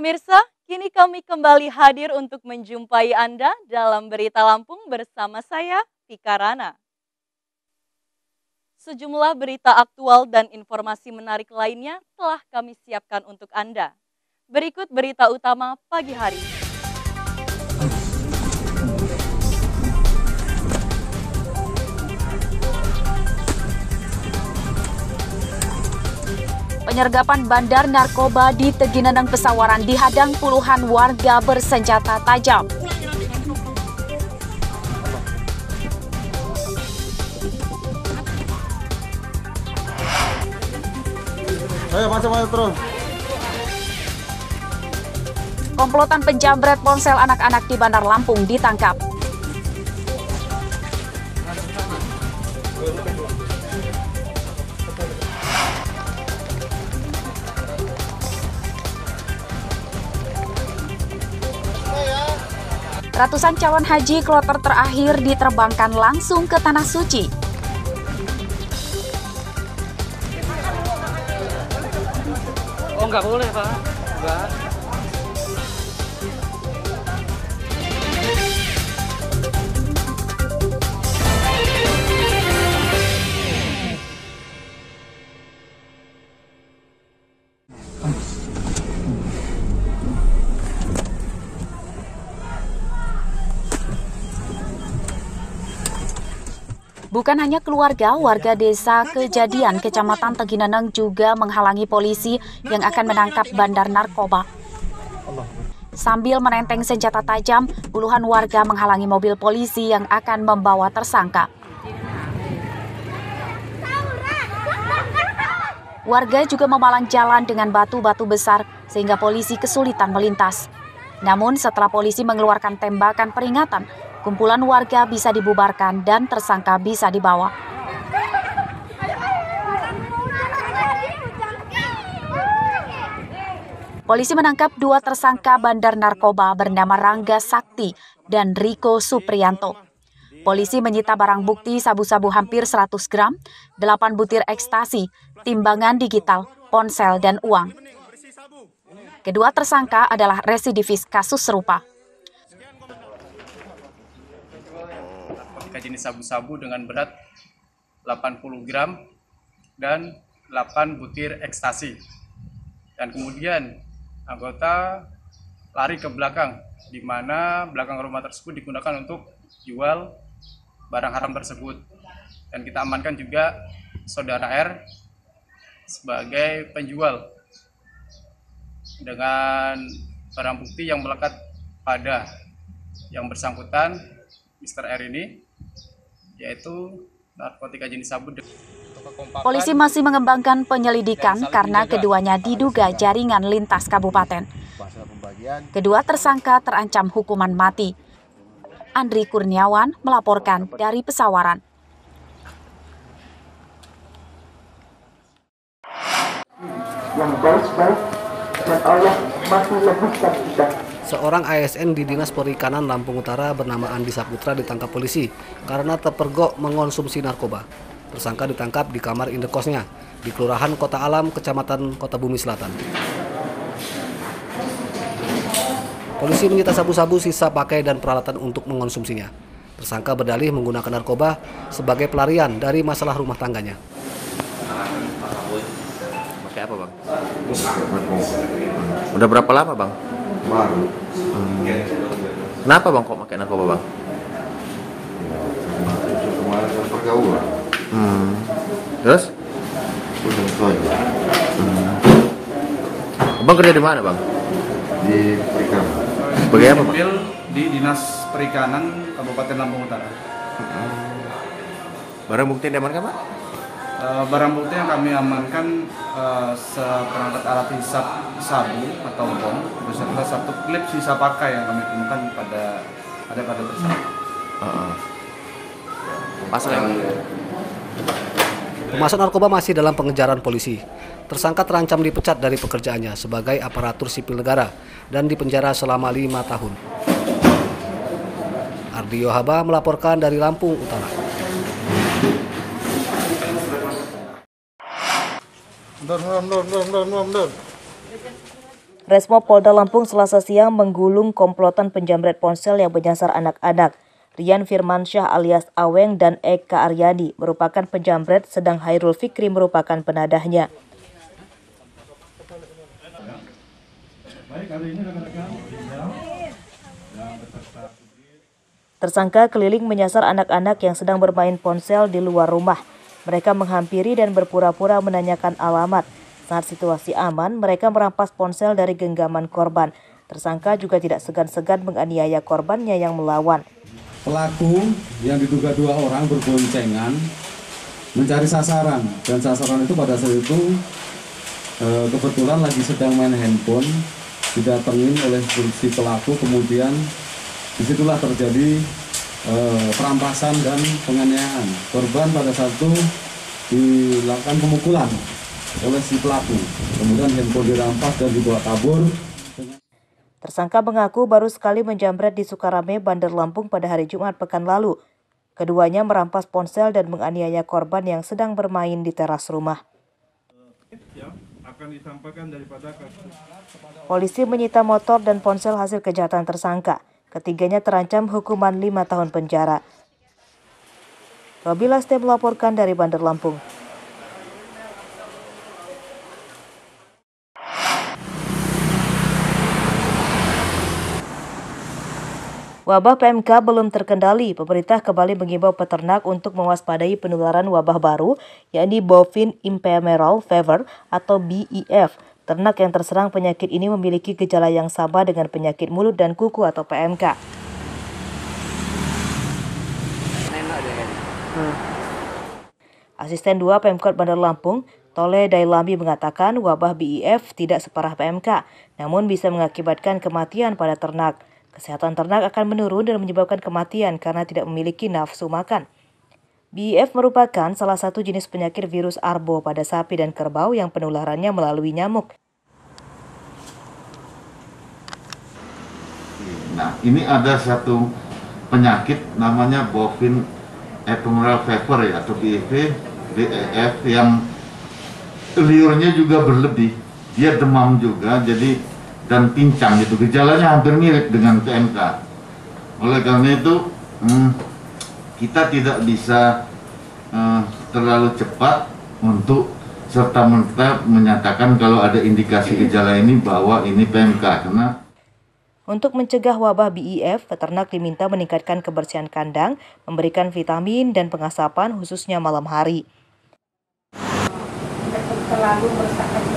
pemirsa, kini kami kembali hadir untuk menjumpai Anda dalam Berita Lampung bersama saya, Vika Rana. Sejumlah berita aktual dan informasi menarik lainnya telah kami siapkan untuk Anda. Berikut berita utama pagi hari. Penyergapan bandar narkoba di Tegineneng Pesawaran dihadang puluhan warga bersenjata tajam. Ayo masuk masuk terus. Komplotan penjamret ponsel anak-anak di Bandar Lampung ditangkap. Ratusan calon haji kloter terakhir diterbangkan langsung ke Tanah Suci. Oh nggak boleh pak, nggak. Bukan hanya keluarga, warga desa kejadian Kecamatan Tegineneng juga menghalangi polisi yang akan menangkap bandar narkoba. Sambil menenteng senjata tajam, puluhan warga menghalangi mobil polisi yang akan membawa tersangka. Warga juga memalang jalan dengan batu-batu besar sehingga polisi kesulitan melintas. Namun setelah polisi mengeluarkan tembakan peringatan, kumpulan warga bisa dibubarkan dan tersangka bisa dibawa. Polisi menangkap dua tersangka bandar narkoba bernama Rangga Sakti dan Riko Supriyanto. Polisi menyita barang bukti sabu-sabu hampir 100 gram, 8 butir ekstasi, timbangan digital, ponsel, dan uang. Kedua tersangka adalah residivis kasus serupa. Jenis sabu-sabu dengan berat 80 gram dan 8 butir ekstasi. Dan kemudian anggota lari ke belakang, di mana belakang rumah tersebut digunakan untuk jual barang haram tersebut. Dan kita amankan juga saudara R sebagai penjual dengan barang bukti yang melekat pada yang bersangkutan Mr. R ini yaitu narkotika jenis sabu. Polisi masih mengembangkan penyelidikan karena keduanya diduga jaringan lintas kabupaten. Kedua tersangka terancam hukuman mati. Andri Kurniawan melaporkan dari Pesawaran. yang baik-baik dan Allah masih lebihkan kita. Seorang ASN di Dinas Perikanan Lampung Utara bernama Andi Saputra ditangkap polisi karena terpergok mengonsumsi narkoba. Tersangka ditangkap di kamar indekosnya di Kelurahan Kota Alam, Kecamatan Kota Bumi Selatan. Polisi menyita sabu-sabu sisa pakai dan peralatan untuk mengonsumsinya. Tersangka berdalih menggunakan narkoba sebagai pelarian dari masalah rumah tangganya. Pakai apa bang? Udah berapa lama bang? Baru. Kenapa bang kok pakai narkoba bang? Kemarin kan pergaulan. Hmm. Terus? Udah saja. Abang kerja di mana bang? Di perikanan. Sebagai apa bang? Di Dinas Perikanan Kabupaten Lampung Utara. Barang bukti diamankan pak? Eh, barang bukti yang kami amankan eh, seperangkat alat hisap sabu atau bom beserta satu klip sisa pakai yang kami temukan pada ada pada tersangka. Heeh. Pasal yang Pemasok narkoba masih dalam pengejaran polisi. Tersangka terancam dipecat dari pekerjaannya sebagai aparatur sipil negara dan dipenjara selama lima tahun. Ardio Haba melaporkan dari Lampung Utara. Resmo Polda Lampung selasa siang menggulung komplotan penjamret ponsel yang menyasar anak-anak. Rian Firmansyah alias Aweng dan Eka Aryadi merupakan penjamret sedang Hairul Fikri merupakan penadahnya. Tersangka keliling menyasar anak-anak yang sedang bermain ponsel di luar rumah. Mereka menghampiri dan berpura-pura menanyakan alamat. Saat situasi aman, mereka merampas ponsel dari genggaman korban. Tersangka juga tidak segan-segan menganiaya korbannya yang melawan. Pelaku yang diduga dua orang berboncengan mencari sasaran dan sasaran itu pada saat itu eh, kebetulan lagi sedang main handphone didatengin oleh si pelaku kemudian di situlah terjadi perampasan dan penganiayaan korban pada saat itu dilakukan pemukulan oleh si pelaku kemudian handphone dirampas dan dibawa kabur Tersangka mengaku baru sekali menjamret di Sukarame, Bandar Lampung pada hari Jumat pekan lalu. Keduanya merampas ponsel dan menganiaya korban yang sedang bermain di teras rumah. Polisi menyita motor dan ponsel hasil kejahatan tersangka. Ketiganya terancam hukuman lima tahun penjara. Robi Laste melaporkan dari Bandar Lampung. Wabah PMK belum terkendali. Pemerintah kembali mengimbau peternak untuk mewaspadai penularan wabah baru, yakni bovine imperial fever atau BEF. Ternak yang terserang penyakit ini memiliki gejala yang sama dengan penyakit mulut dan kuku atau PMK. Asisten 2 Pemkot Bandar Lampung, Tole Dailami mengatakan wabah BEF tidak separah PMK, namun bisa mengakibatkan kematian pada ternak. Kesehatan ternak akan menurun dan menyebabkan kematian karena tidak memiliki nafsu makan. BEF merupakan salah satu jenis penyakit virus arbo pada sapi dan kerbau yang penularannya melalui nyamuk. Nah, ini ada satu penyakit namanya bovine ephemeral fever ya atau BEF, BEF yang liurnya juga berlebih. Dia demam juga, jadi dan pincang gitu. Gejalanya hampir mirip dengan PMK. Oleh karena itu, hmm, kita tidak bisa uh, terlalu cepat untuk serta merta menyatakan kalau ada indikasi gejala ini bahwa ini PMK karena untuk mencegah wabah BEF, peternak diminta meningkatkan kebersihan kandang, memberikan vitamin dan pengasapan khususnya malam hari. Terlalu meresahkan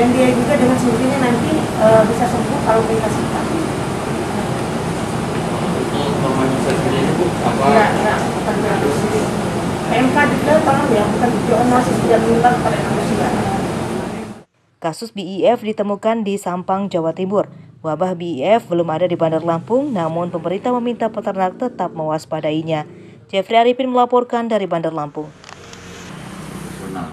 dan dia juga dengan sendirinya nanti e, bisa sembuh kalau kita vitamin. Enggak, enggak, bukan. PMK juga tolong ya, bukan zoonosis tidak pada manusia. Kasus BIF ditemukan di Sampang, Jawa Timur. Wabah BIF belum ada di Bandar Lampung, namun pemerintah meminta peternak tetap mewaspadainya. Jeffrey Arifin melaporkan dari Bandar Lampung. Nah.